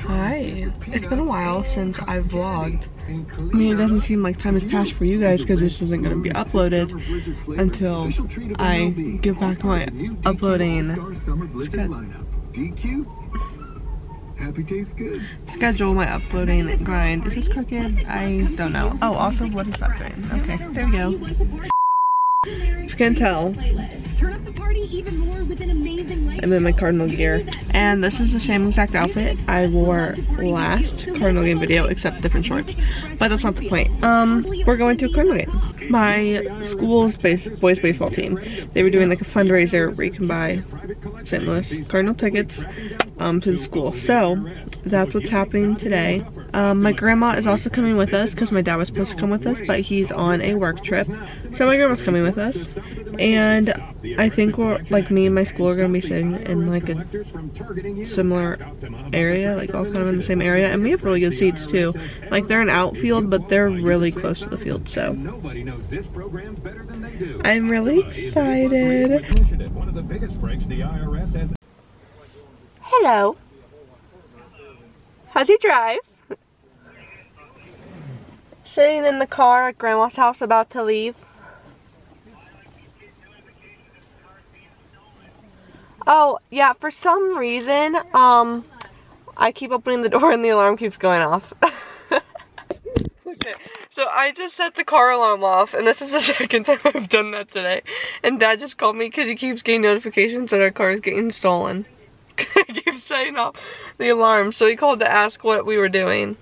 Hi. It's been a while since I've vlogged. I mean, it doesn't seem like time has passed for you guys because this isn't going to be uploaded until I get back to my uploading schedule, my uploading grind. Is this crooked? I don't know. Oh, also, what is that doing? Okay, there we go. If you can tell, I'm in my Cardinal gear. And this is the same exact outfit I wore last Cardinal game video, except different shorts. But that's not the point. Um, we're going to a Cardinal game. My school's base, boys baseball team, they were doing like a fundraiser where you can buy St. Louis Cardinal tickets um, to the school. So, that's what's happening today. Um, my grandma is also coming with us because my dad was supposed to come with us, but he's on a work trip. So my grandma's coming with us. And I think we're, like me and my school are going to be sitting in like a similar area, like all kind of in the same area. And we have really good seats too. Like they're an outfield, but they're really close to the field, so. I'm really excited. Hello. How'd you drive? Sitting in the car at Grandma's house about to leave. Oh, yeah, for some reason, um, I keep opening the door and the alarm keeps going off. okay, so I just set the car alarm off, and this is the second time I've done that today. And Dad just called me because he keeps getting notifications that our car is getting stolen. I keep setting off the alarm, so he called to ask what we were doing.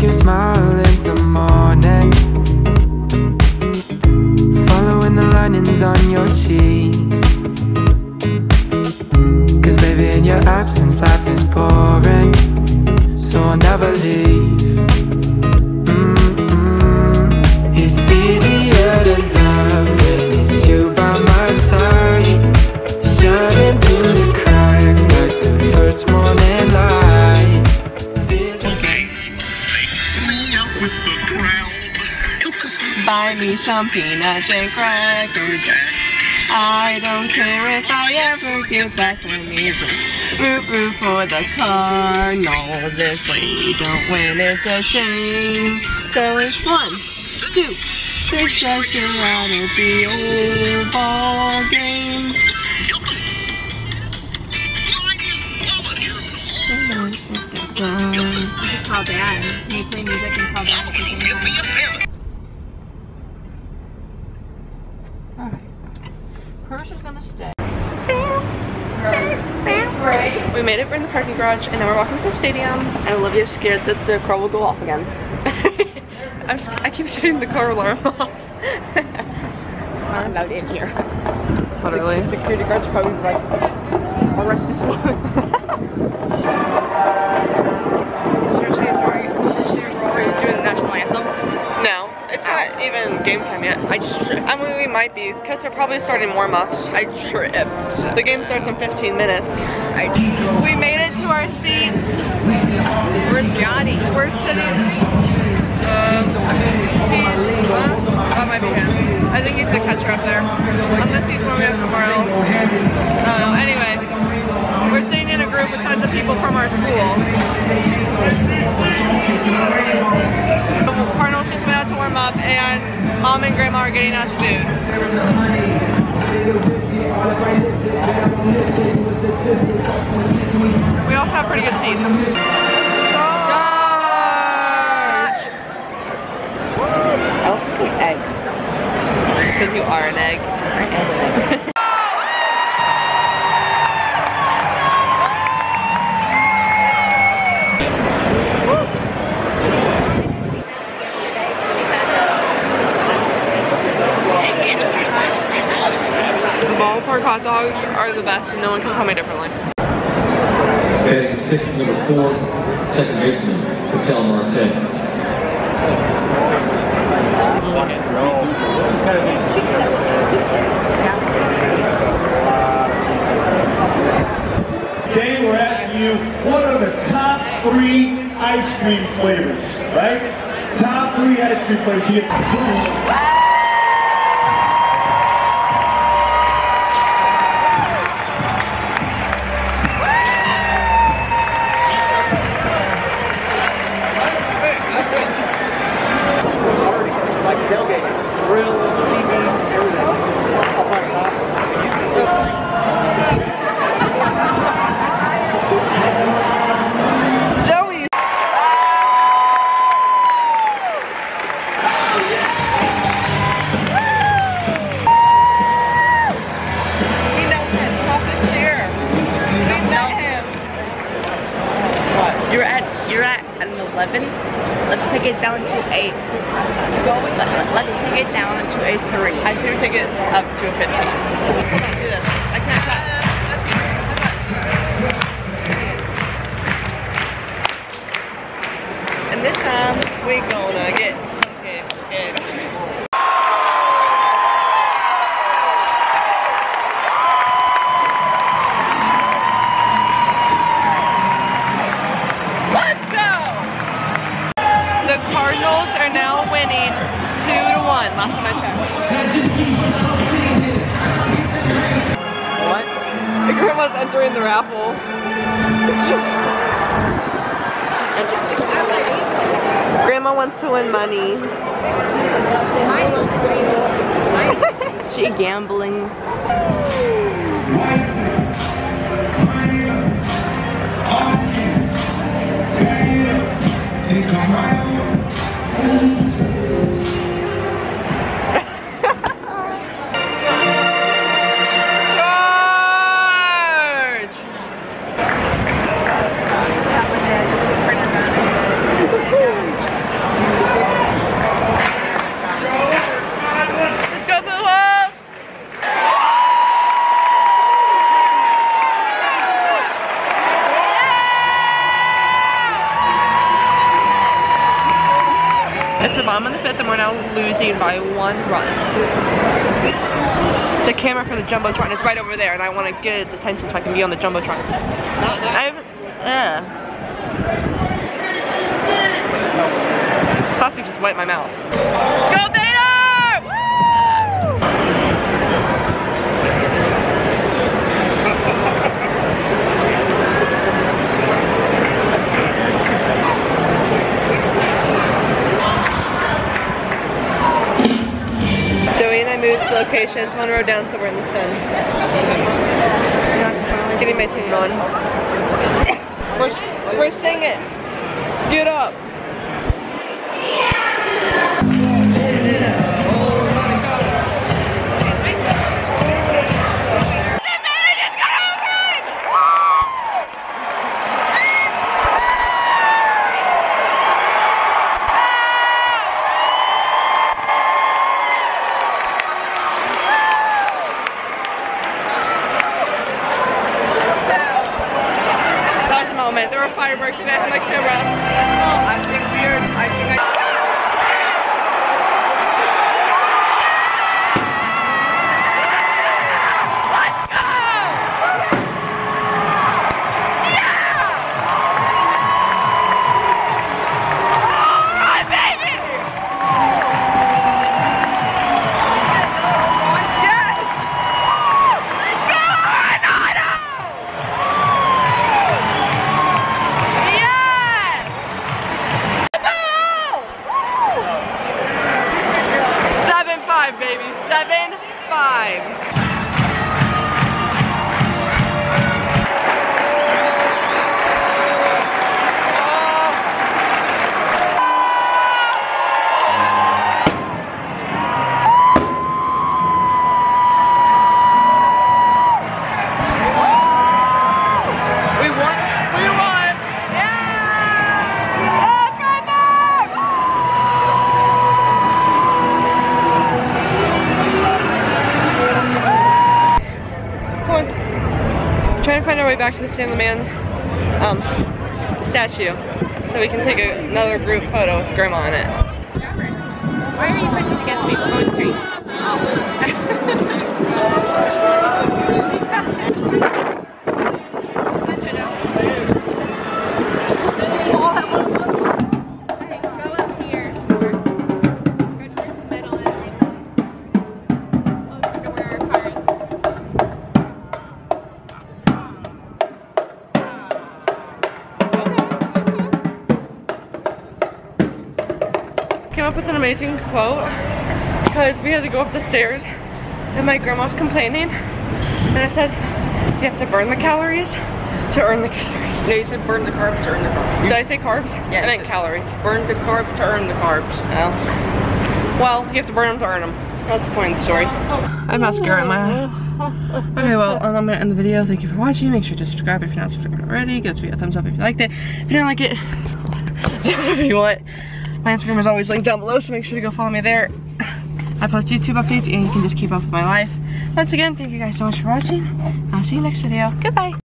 Your smile in the morning. Following the linings on your cheeks. Cause baby, in your absence, life is boring. So I'll never leave. Some peanuts and cracker jack. I don't care if I ever get back from me. Root root for the Cardinals. If we don't win, it's a shame. So it's one, two, three strikes you're out of the old ball game. call dad. You play music and call dad at the same time. Crush is gonna stay. We made it, we're in the parking garage, and now we're walking to the stadium, and Olivia's scared that the car will go off again. I'm, I keep setting the car alarm off. I'm not allowed in here. Literally. The security guard's probably like, arrest this woman. Seriously, it's alright. Seriously, are you doing the national anthem? No, it's not even game time yet. I just tripped. I mean, we might be, because they're probably starting warm-ups. I tripped. The game starts in 15 minutes. I We made it to our seats. Where's Johnny? We're sitting. Um, that might be him. I think he's the catcher up there. Unless he's warming up somewhere else. Uh, anyway, we're sitting in a group besides the people from our school. Cardinals just to warm up, and mom and grandma are getting us food. We also have pretty good seats. Egg. Because you are an egg. Ballpark are best and no one can tell me differently. Batting sixth, number four, second baseman, Ketel Marte. Today we're asking you, what are the top three ice cream flavors, right? Top three ice cream flavors. Let's take it down to. Let, let's take it down to a three. I should take it up to a 15. Do this. I can't tap. And this time, we gonna get Grandma wants to win money. She gambling. Charge! It's the bottom of the fifth and we're now losing by one run. The camera for the Jumbotron is right over there and I want to get its attention so I can be on the Jumbotron. I've, uh. Plastic just wet my mouth. Moved locations one row down so we're in the sun. Getting my tune on. We're, we're singing. Get up. Fireworks and I Trying to find our way back to the Stan the Man um, statue so we can take a, another group photo with Grandma in it. Why are you pushing against me? We're going straight. up with an amazing quote because we had to go up the stairs and my grandma was complaining. And I said, you have to burn the calories to earn the calories. No, you said burn the carbs to earn the carbs. Did I say carbs? Yeah, I meant calories. Burn the carbs to earn the carbs. Oh. Well, you have to burn them to earn them. That's the point of the story. I have mascara in my eye. Okay, well, um, I'm gonna end the video. Thank you for watching. Make sure to subscribe if you're not subscribed already. Give this video a thumbs up if you liked it. If you didn't like it, do whatever you want. My Instagram is always linked down below, so make sure to go follow me there. I post YouTube updates and you can just keep up with my life. Once again, thank you guys so much for watching. I'll see you next video. Goodbye.